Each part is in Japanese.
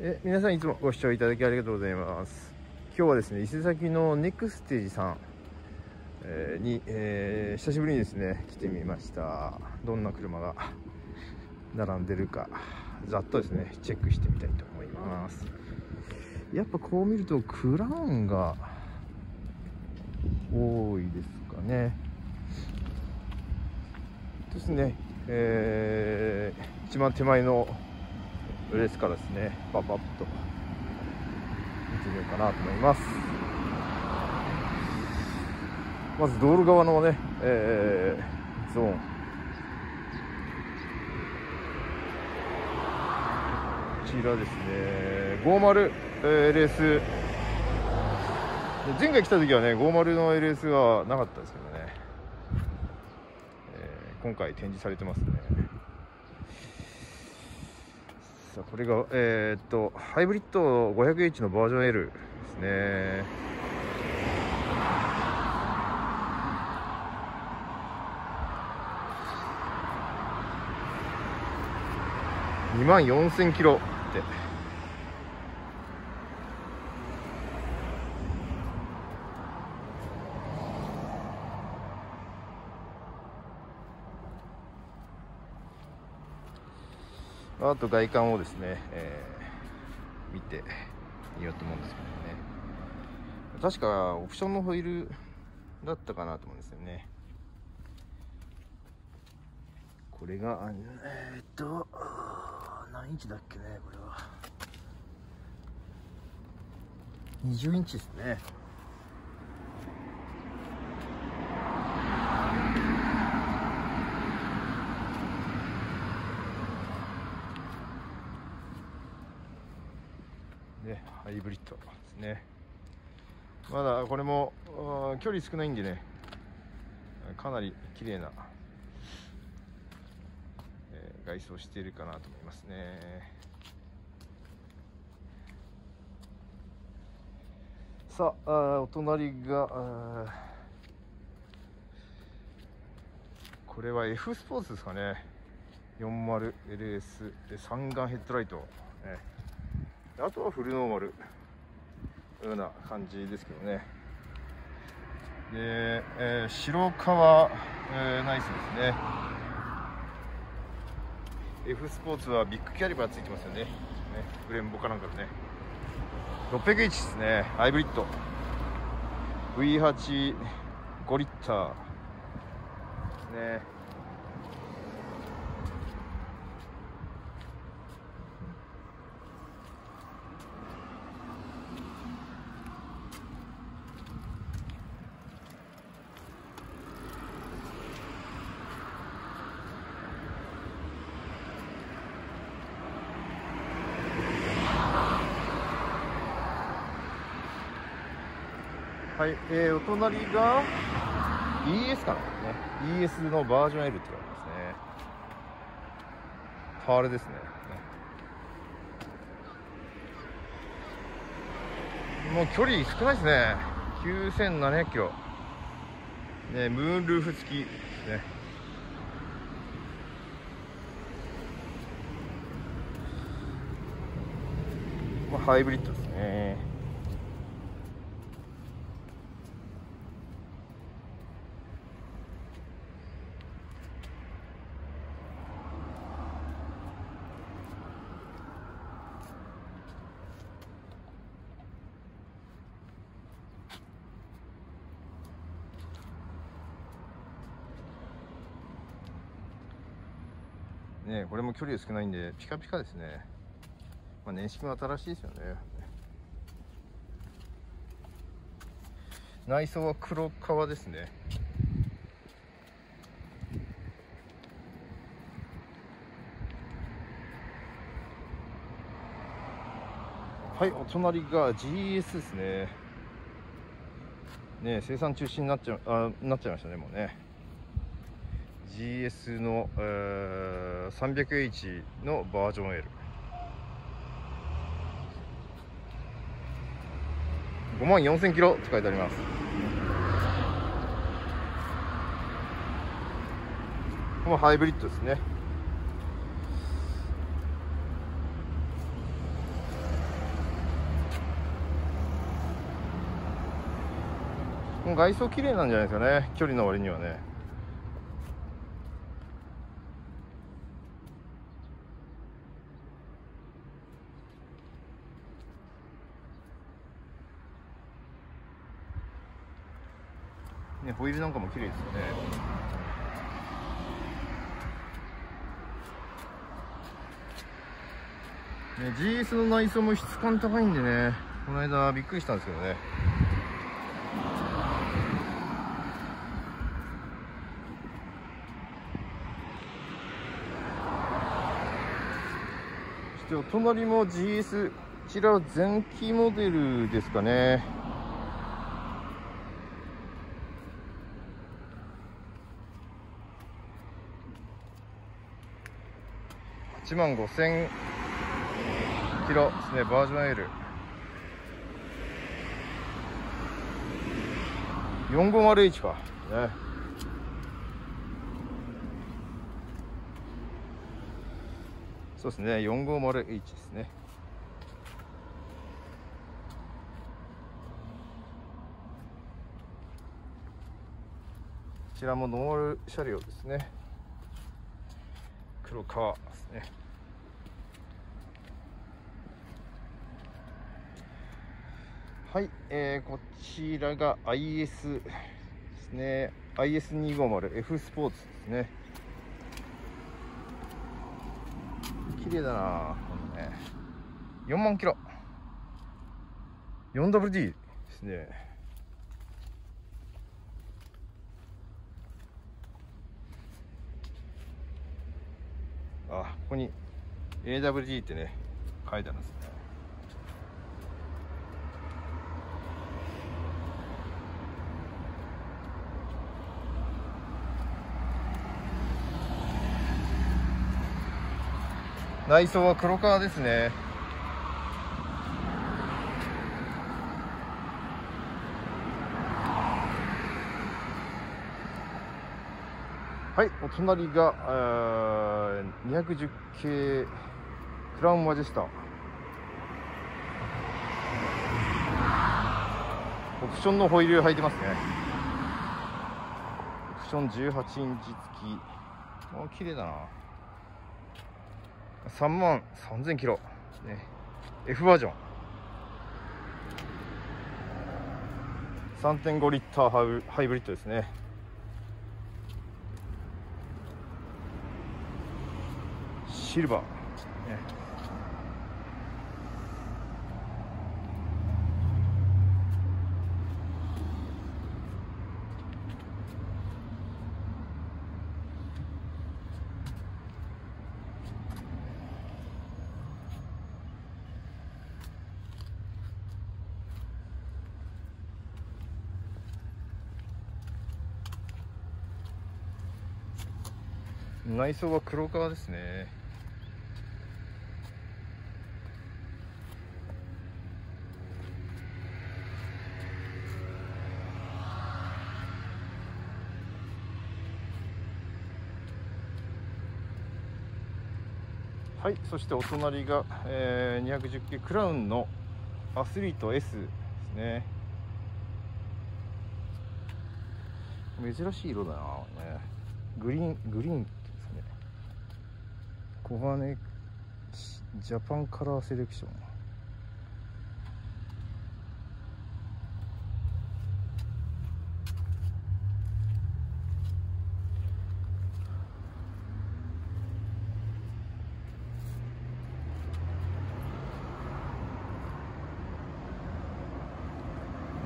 え皆さんいつもご視聴いただきありがとうございます。今日はですね伊勢崎のネクステージさん、えーに、えー久しぶりにですね来てみました。どんな車が並んでるかざっとですねチェックしてみたいと思います。やっぱこう見るとクラウンが多いですかね。ですね、えー一番手前のレースからですね。パパッと。見てみようかなと思います。まず道路側のね、えーゾーン。こちらですね。50、えー LS 前回来た時はね50の LS がなかったですけどね、えー今回展示されてますね。さあこれがえーっとハイブリッド 500H のバージョン L ですね。2万4000キロって。あと外観をですね、えー見てみようと思うんですけどね。確かオプションのホイールだったかなと思うんですよね。これがえーっと何インチだっけねこれは。20インチですねね、ハイブリッドですね。まだこれも距離少ないんでね。かなり綺麗な、えー外装しているかなと思いますね。さあお隣がこれは F スポーツですかね。40LS で三眼ヘッドライト、ね。あとはフルノーマルのような感じですけどね。で、えー白革、えーナイスですね。F スポーツはビッグキャリバーついてますよね。ねブレンボかなんかでね。600H ですね。ハイブリッド。V85 リッター。ね。はい、えー、お隣が ES かなね。ES のバージョン L って言われますね。パールですね。もう距離少ないですね。9700キロ。ねムーンルーフ付きですね。まあハイブリッドですねねこれも距離少ないんでピカピカですね、まあ、年式も新しいですよね。内装は黒革ですね。はいお隣が GS ですね。ね生産中止になっちゃあなっちゃいましたねもうね。GS の、えー、300H のバージョン L 5万4000キロって書いてあります。このハイブリッドですね。もう外装綺麗なんじゃないですかね。距離の割にはね。ホイールなんかも綺麗ですよね。ね、GS の内装も質感高いんでね。この間びっくりしたんですけどね。そしてお隣も GS こちらは前期モデルですかね。8万5000キロですねバージョン L 450H か。ね。そうですね。450H ですね。こちらもノーマル車両ですね。黒革ですね。はい、えー、こちらが IS ですね。IS250F スポーツですね。綺麗だなこのね。4万キロ。4WD ですねあここに AWG ってね書いてあるんですね。内装は黒革ですね。はいお隣が210系クラウンマジェスタオプションのホイール入ってますね。オプション18インチ付き。あ綺麗だな。3万3000キロ、ね、F バージョン。3.5リッターハイブリッドですね。シルバー、ね内装は黒革ですねはいそしてお隣が、えー、210系クラウンのアスリート S ですね。珍しい色だなね。グリーングリーン黄金ジャパンカラーセレクション。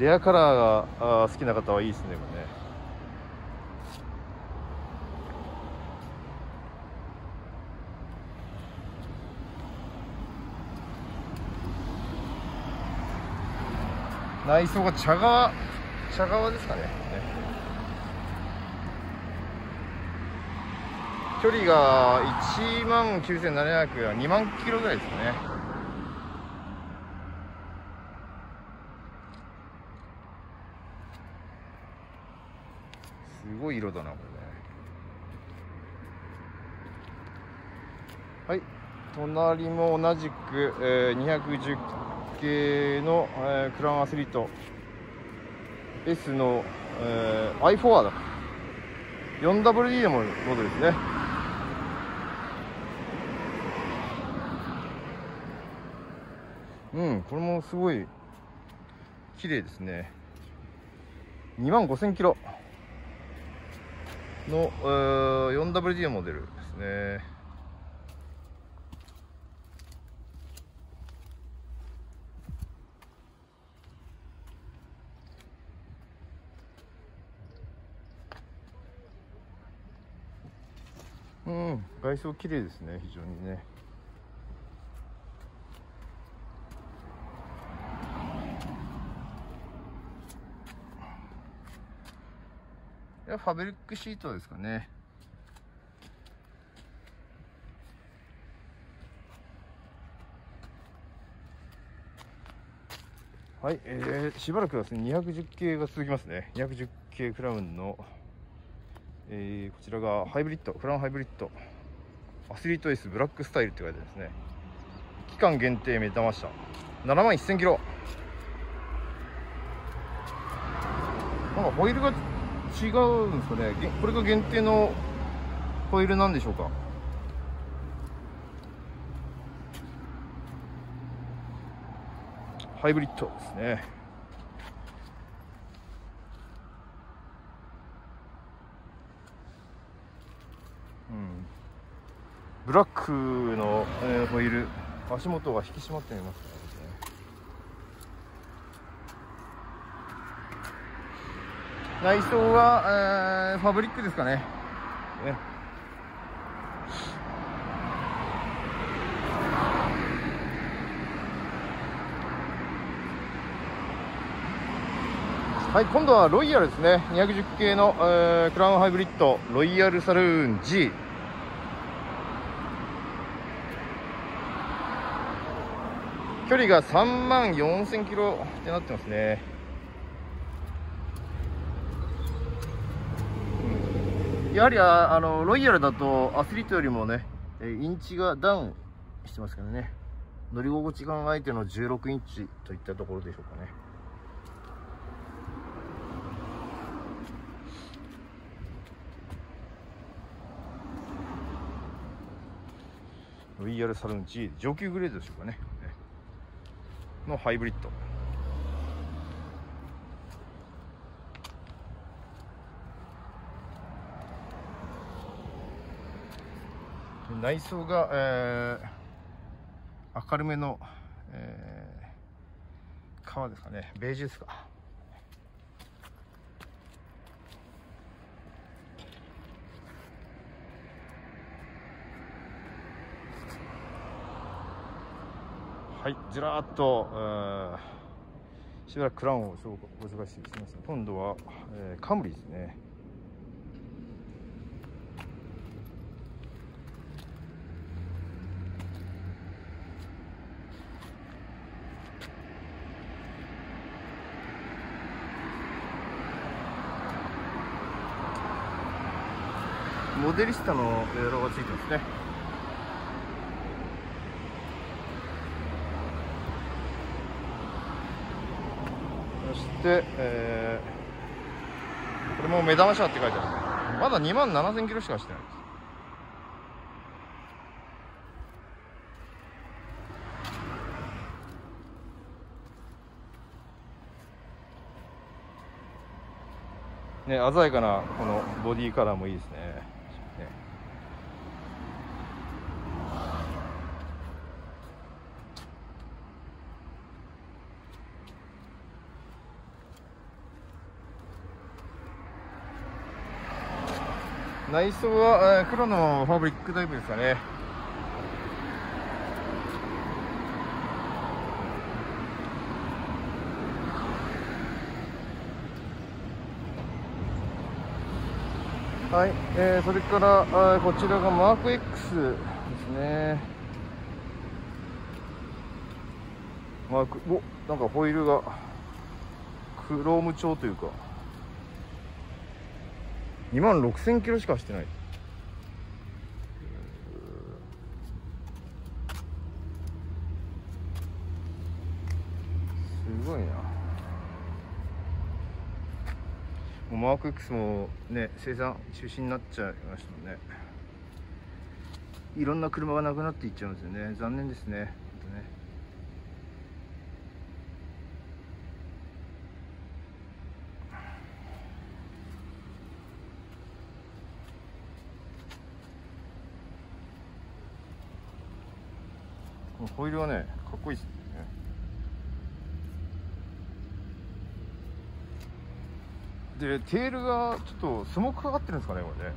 レアカラーが好きな方はいいですねこれね。内装が茶川茶川ですかね。距離が1万9700や2万キロぐらいですねすい色だなこれね。はい。隣も同じく、えー、210系の、えー、クラウンアスリート。S の、えー、i4 だ。4WD のモードですね。うんこれもすごい綺麗ですね。2万5000キロ。の、4WD のモデルですね。うん外装綺麗ですね非常にね。ファブリックシートですかね。はい、えー、しばらくはですね210系が続きますね。210系クラウンの、えー、こちらがハイブリッドクラウンハイブリッド。アスリート S ブラックスタイルって書いてあるんですね。期間限定目玉下7万1000キロ。なんかホイールが違うんですかね。これが限定のホイールなんでしょうか？ハイブリッドですね。うん。ブラックの、えー、ホイール足元が引き締まってみますね。内装は、えー、ファブリックですかね。ね。はい今度はロイヤルですね。210系の、えー、クラウンハイブリッドロイヤルサルーン G 距離が3万4000キロってなってますね。やはりあのロイヤルだとアスリートよりもねインチがダウンしてますからね。乗り心地がえての16インチといったところでしょうかね。ロイヤルサルン G 上級グレードでしょうかね。のハイブリッド。内装が、えー、明るめの、えー、革ですかね。ベージュですか。はいずらっと、えー、しばらくクラウンをご紹介してきました。今度は、えー、カムリーですね。モデリスタのロがついてますね。そして、えー、これも目玉車って書いてある。まだ2万7000キロしかしてないです。ね、鮮やかなこのボディカラーもいいですね。内装は、えー、黒のファブリックタイプですかね。はい、えー、それからあこちらがマーク X ですね。マークおなんかホイールがクローム調というか。2万6000キロしか走ってない。すごいな。もうマーク X もね生産中止になっちゃいましたもんね。いろんな車がなくなっていっちゃうんですよね。残念ですね。ね。ホイールはねかっこいいですね。でテールがちょっとスモークかかってるんですかねこれね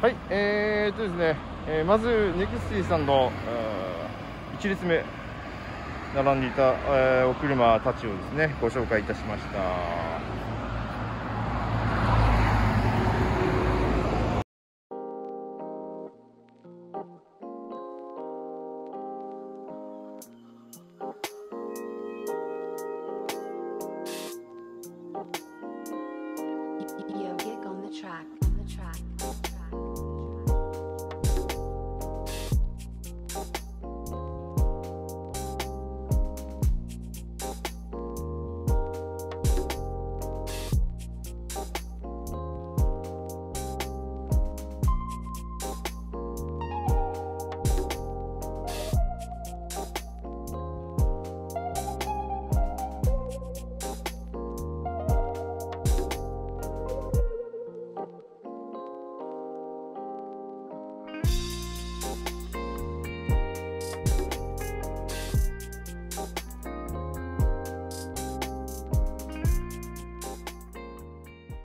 はい、えー、っとですね、ー、まずネクスティさんの1列目並んでいた、えー、お車たちをですねご紹介いたしました。